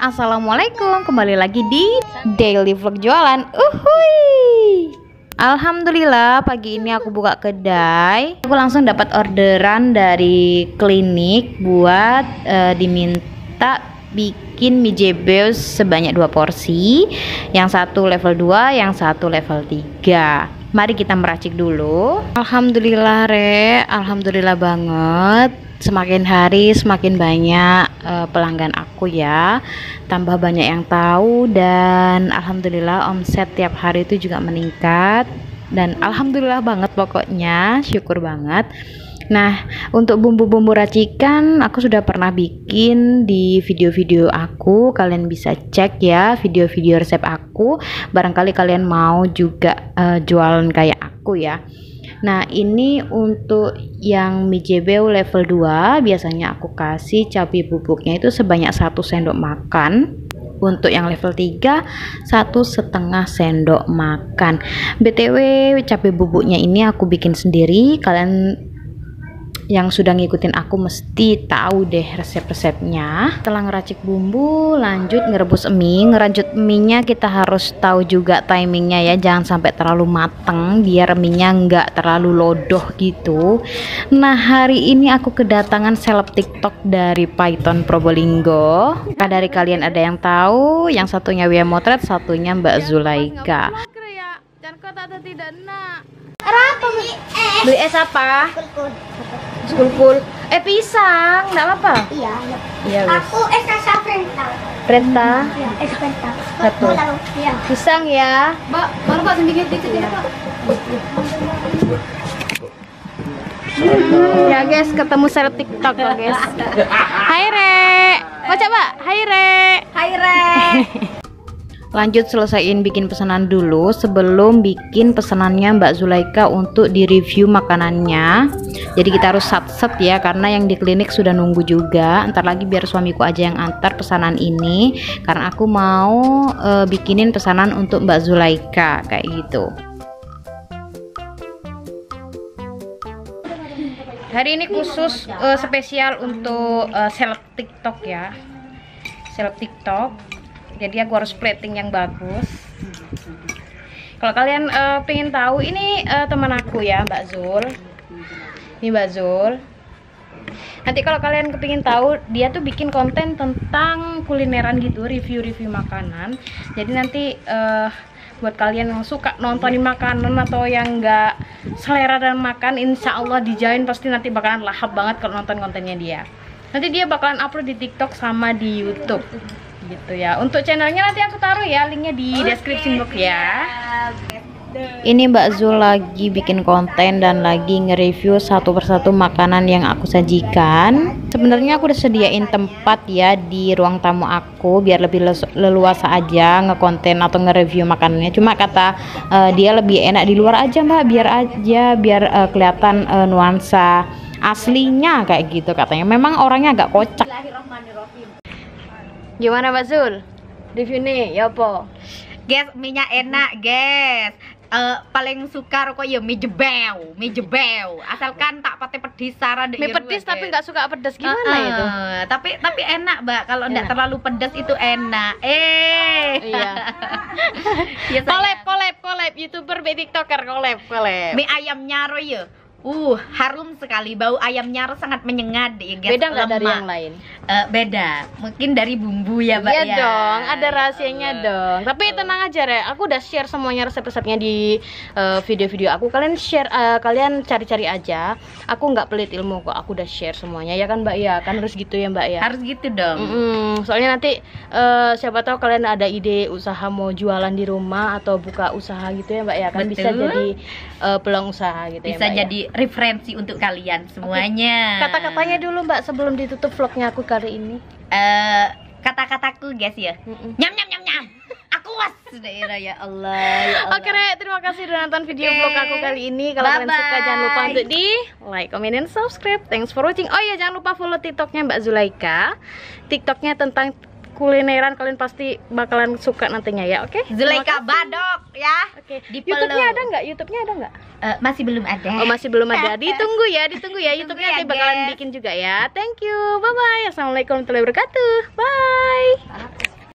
Assalamualaikum. Kembali lagi di Daily Vlog Jualan. Uhuy. Alhamdulillah pagi ini aku buka kedai. Aku langsung dapat orderan dari klinik Buat uh, diminta bikin mie sebanyak dua porsi. Yang satu level 2, yang satu level 3 Mari kita meracik dulu. Alhamdulillah re. Alhamdulillah banget. Semakin hari semakin banyak uh, pelanggan aku ya. Tambah banyak yang tahu dan alhamdulillah omset tiap hari itu juga meningkat dan alhamdulillah banget pokoknya syukur banget Nah, untuk bumbu-bumbu racikan aku sudah pernah bikin di video-video aku. Kalian bisa cek ya video-video resep aku. Barangkali kalian mau juga uh, jualan kayak aku ya. Nah, ini untuk yang mie jebeu level 2 biasanya aku kasih cabai bubuknya itu sebanyak satu sendok makan. Untuk yang level 3 satu setengah sendok makan. BTW cabai bubuknya ini aku bikin sendiri. Kalian yang sudah ngikutin aku mesti tahu deh resep-resepnya. Setelah ngeracik bumbu lanjut ngerebus mie. Ngerajut mie nya kita harus tahu juga timingnya ya. Jangan sampai terlalu mateng biar mie nya nggak terlalu lodoh gitu. Nah hari ini aku kedatangan seleb tiktok dari Python Probolinggo. Nah, dari kalian ada yang tahu? Yang satunya Wia Motret satunya Mbak Zulaika. dan kok tak tidak nak. Apa beli es apa Kulkul. Eh pisang, enggak apa? Iya. Iya. Aku es rasa prenta. Prenta? Iya, es prenta. Satu. Iya. Pisang ya. Mbak, baru Mbak sedikit dikit ya, Pak. Ya guys, ketemu seleb TikTok loh guys. Hai Re. Mau coba? Hai Re. Hai Re. lanjut selesaiin bikin pesanan dulu sebelum bikin pesanannya Mbak Zulaika untuk di review makanannya. Jadi kita harus sat-set ya karena yang di klinik sudah nunggu juga. Ntar lagi biar suamiku aja yang antar pesanan ini karena aku mau uh, bikinin pesanan untuk Mbak Zulaika kayak gitu. Hari ini khusus uh, spesial untuk uh, seleb TikTok ya. Seleb TikTok jadi aku harus plating yang bagus. Kalau kalian uh, pengen tahu ini uh, teman aku ya Mbak Zul. Ini Mbak Zul. Nanti kalau kalian kepingin tahu dia tuh bikin konten tentang kulineran gitu review-review makanan. Jadi nanti uh, buat kalian yang suka nontonin makanan atau yang enggak selera dan makan insya Allah dijamin pasti nanti bakalan lahap banget kalau nonton kontennya dia. Nanti dia bakalan upload di tiktok sama di youtube gitu ya. Untuk channelnya nanti aku taruh ya linknya di okay, description box ya. ini Mbak Zul lagi bikin konten dan lagi nge-review satu persatu makanan yang aku sajikan. Sebenarnya aku udah sediain tempat ya di ruang tamu aku biar lebih leluasa aja ngekonten atau nge-review makanannya. Cuma kata uh, dia lebih enak di luar aja mbak. Biar aja biar uh, kelihatan uh, nuansa aslinya kayak gitu katanya. Memang orangnya agak kocak Gimana Mbak Zul? Review nih, ya apa? Guys, minyak enak, guys. Uh, paling suka rokok ya mie jebel, mie jebel. Asalkan tak pakai pedis saran Mie pedis tapi nggak suka pedas gimana uh, uh, itu? Tapi tapi enak, Mbak. Kalau enggak terlalu pedas itu enak. Eh. Iya. ya, kolab, kolab, kolab. YouTuber, TikToker, kolab, kolab. Mie ayam nyaro ya Uh, harum sekali. Bau ayamnya sangat menyengat ya guys. Beda nggak dari yang lain? Uh, beda. Mungkin dari bumbu ya, Mbak iya ya. dong, ada rahasianya uh, dong. Tapi uh. tenang aja, Re. Aku udah share semuanya resep-resepnya di video-video uh, aku. Kalian share uh, kalian cari-cari aja. Aku nggak pelit ilmu kok. Aku udah share semuanya. Ya kan, Mbak ya? Kan harus gitu ya, Mbak ya? Harus gitu dong. Mm -hmm. Soalnya nanti uh, siapa tahu kalian ada ide usaha mau jualan di rumah atau buka usaha gitu ya, Mbak ya? Kan Betul. bisa jadi uh, peluang usaha gitu bisa ya, Mbak. Bisa jadi ya? Referensi untuk kalian semuanya. Kata-katanya dulu Mbak sebelum ditutup vlognya aku kali ini. Uh, kata-kataku guys ya. Mm -mm. Nyam nyam nyam nyam. Aku was daerah ya Allah. Ya Allah. Oke deh, terima kasih sudah nonton video okay. vlog aku kali ini. Kalau kalian suka jangan lupa untuk di like, comment, dan subscribe. Thanks for watching. Oh iya jangan lupa follow TikToknya Mbak Zulaika. TikToknya tentang kulineran kalian pasti bakalan suka nantinya ya oke? Okay? Zulaika Badok ya oke okay. YouTube-nya ada nggak? YouTube-nya ada nggak? Uh, masih belum ada. Oh masih belum ada. Ditunggu ya ditunggu ya. YouTube-nya nanti bakalan bikin juga ya. Thank you. Bye bye assalamualaikum warahmatullahi wabarakatuh. Bye